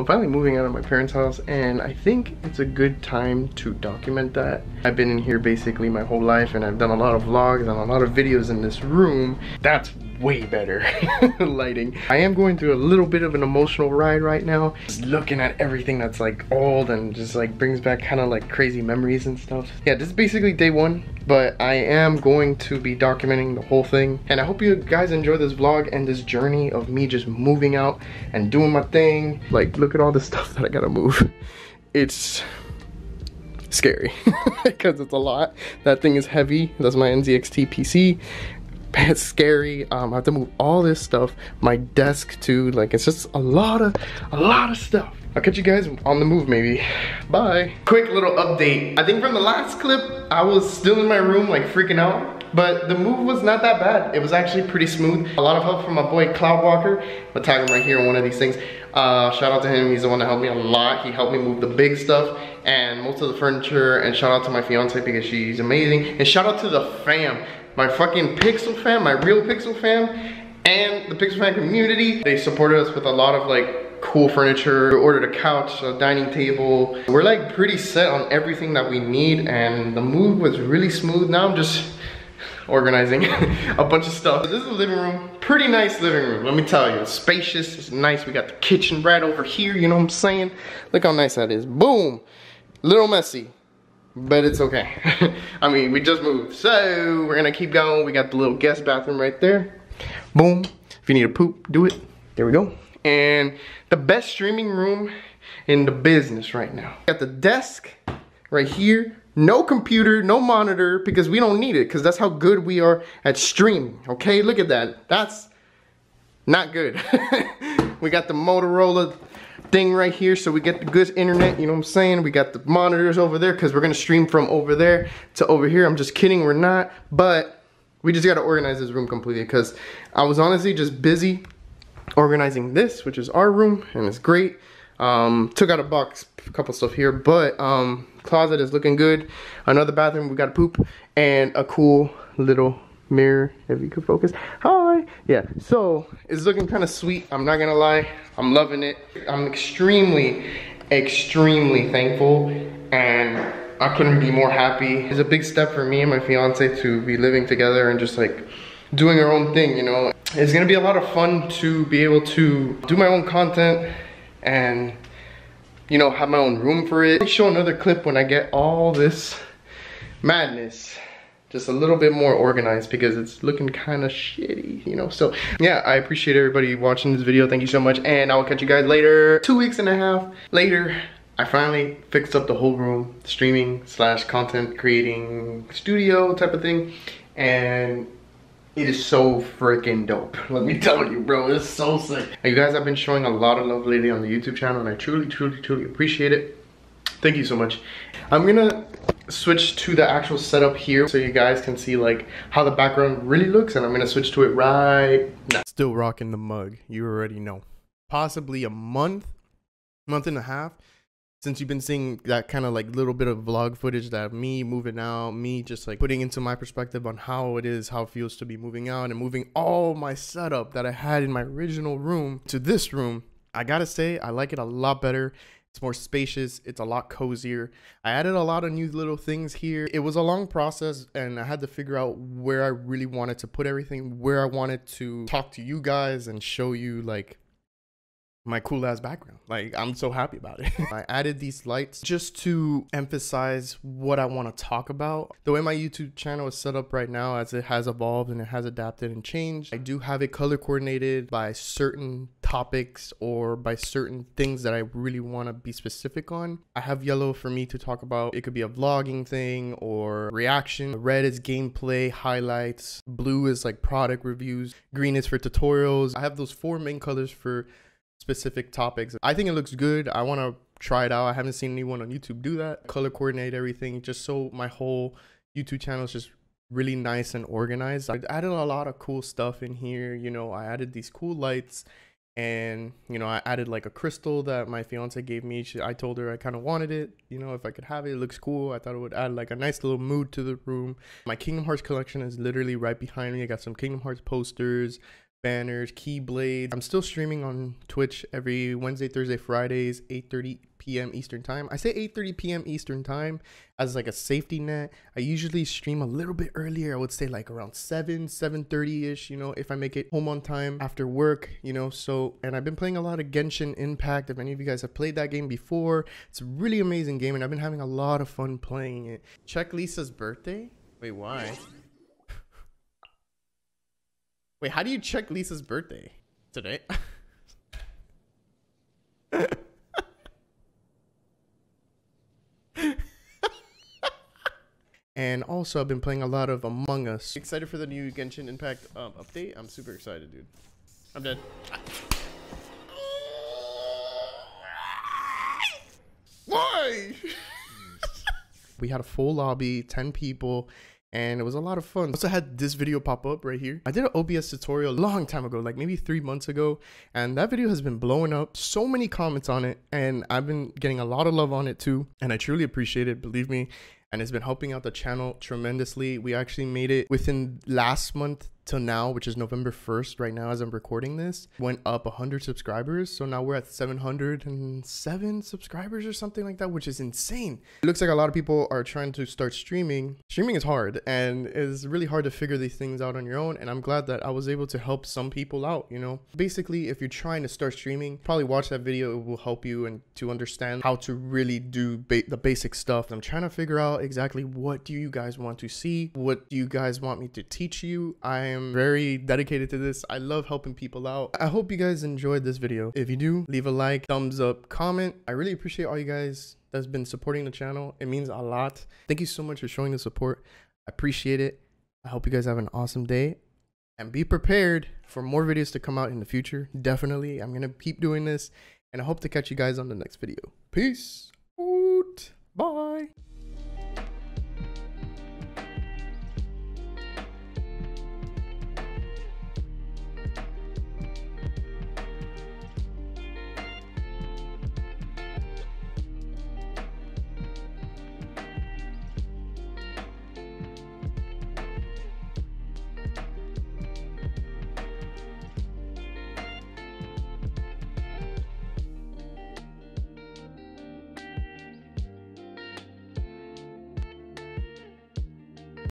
I'm finally moving out of my parents' house and I think it's a good time to document that. I've been in here basically my whole life and I've done a lot of vlogs and a lot of videos in this room. That's way better lighting. I am going through a little bit of an emotional ride right now. Just looking at everything that's like old and just like brings back kind of like crazy memories and stuff. Yeah, this is basically day one, but I am going to be documenting the whole thing. And I hope you guys enjoy this vlog and this journey of me just moving out and doing my thing. Like, look at all the stuff that I gotta move. It's scary because it's a lot. That thing is heavy. That's my NZXT PC it's scary um i have to move all this stuff my desk too like it's just a lot of a lot of stuff i'll catch you guys on the move maybe bye quick little update i think from the last clip i was still in my room like freaking out but the move was not that bad. It was actually pretty smooth. A lot of help from my boy Cloudwalker. I'm gonna tag him right here on one of these things. Uh, shout out to him, he's the one that helped me a lot. He helped me move the big stuff and most of the furniture. And shout out to my fiance because she's amazing. And shout out to the fam my fucking Pixel fam, my real Pixel fam, and the Pixel fan community. They supported us with a lot of like cool furniture. We ordered a couch, a dining table. We're like pretty set on everything that we need and the move was really smooth. Now I'm just organizing a bunch of stuff. This is the living room, pretty nice living room, let me tell you. It's spacious, it's nice. We got the kitchen right over here, you know what I'm saying? Look how nice that is, boom. Little messy, but it's okay. I mean, we just moved. So we're gonna keep going. We got the little guest bathroom right there. Boom. If you need a poop, do it. There we go. And the best streaming room in the business right now. Got the desk right here. No computer, no monitor, because we don't need it, because that's how good we are at streaming. Okay, look at that. That's not good. we got the Motorola thing right here so we get the good internet, you know what I'm saying? We got the monitors over there because we're gonna stream from over there to over here. I'm just kidding, we're not, but we just gotta organize this room completely because I was honestly just busy organizing this, which is our room, and it's great. Um, took out a box, a couple stuff here, but um, closet is looking good. Another bathroom, we got a poop, and a cool little mirror if you could focus yeah so it's looking kind of sweet i'm not gonna lie. I'm loving it. I'm extremely extremely thankful and i couldn't be more happy. It's a big step for me and my fiance to be living together and just like doing our own thing you know? It's gonna be a lot of fun to be able to do my own content and you know have my own room for it. I'll show another clip when i get all this madness just a little bit more organized because it's looking kind of shitty, you know? So yeah, I appreciate everybody watching this video. Thank you so much. And I will catch you guys later. Two weeks and a half later, I finally fixed up the whole room, streaming slash content creating studio type of thing. And it is so freaking dope. Let me tell you, bro, it's so sick. You guys have been showing a lot of love lately on the YouTube channel and I truly, truly, truly appreciate it. Thank you so much. I'm gonna switch to the actual setup here so you guys can see like how the background really looks and I'm gonna switch to it right now. Still rocking the mug, you already know. Possibly a month, month and a half since you've been seeing that kind of like little bit of vlog footage that me moving out, me just like putting into my perspective on how it is, how it feels to be moving out and moving all my setup that I had in my original room to this room. I gotta say, I like it a lot better. It's more spacious. It's a lot cozier. I added a lot of new little things here. It was a long process and I had to figure out where I really wanted to put everything, where I wanted to talk to you guys and show you like my cool ass background. Like I'm so happy about it. I added these lights just to emphasize what I want to talk about. The way my YouTube channel is set up right now as it has evolved and it has adapted and changed, I do have it color coordinated by certain topics or by certain things that I really want to be specific on. I have yellow for me to talk about. It could be a vlogging thing or reaction. Red is gameplay, highlights. Blue is like product reviews. Green is for tutorials. I have those four main colors for specific topics. I think it looks good. I want to try it out. I haven't seen anyone on YouTube do that. Color coordinate everything just so my whole YouTube channel is just really nice and organized. I added a lot of cool stuff in here. You know, I added these cool lights and you know i added like a crystal that my fiance gave me. She, i told her i kind of wanted it you know if i could have it it looks cool. I thought it would add like a nice little mood to the room. My kingdom hearts collection is literally right behind me. I got some kingdom hearts posters banners, keyblades. I'm still streaming on Twitch every Wednesday, Thursday, Fridays, 8:30 p.m. Eastern time. I say 8:30 p.m. Eastern time as like a safety net. I usually stream a little bit earlier. I would say like around 7, 7:30ish, you know, if I make it home on time after work, you know. So, and I've been playing a lot of Genshin Impact. If any of you guys have played that game before, it's a really amazing game and I've been having a lot of fun playing it. Check Lisa's birthday? Wait, why? Wait, how do you check Lisa's birthday? Today? and also I've been playing a lot of Among Us. Excited for the new Genshin Impact um, update? I'm super excited, dude. I'm dead. Why? we had a full lobby, 10 people, and it was a lot of fun. Also had this video pop up right here. I did an OBS tutorial a long time ago, like maybe three months ago, and that video has been blowing up. So many comments on it, and I've been getting a lot of love on it too, and I truly appreciate it, believe me. And it's been helping out the channel tremendously. We actually made it within last month till now, which is November 1st, right now as I'm recording this, went up 100 subscribers. So now we're at 707 subscribers or something like that, which is insane. It looks like a lot of people are trying to start streaming. Streaming is hard and it's really hard to figure these things out on your own. And I'm glad that I was able to help some people out, you know. Basically, if you're trying to start streaming, probably watch that video. It will help you and to understand how to really do ba the basic stuff. I'm trying to figure out exactly what do you guys want to see? What do you guys want me to teach you? I am am very dedicated to this. I love helping people out. I hope you guys enjoyed this video. If you do, leave a like, thumbs up, comment. I really appreciate all you guys that's been supporting the channel. It means a lot. Thank you so much for showing the support. I appreciate it. I hope you guys have an awesome day and be prepared for more videos to come out in the future. Definitely. I'm going to keep doing this and I hope to catch you guys on the next video. Peace out. Bye.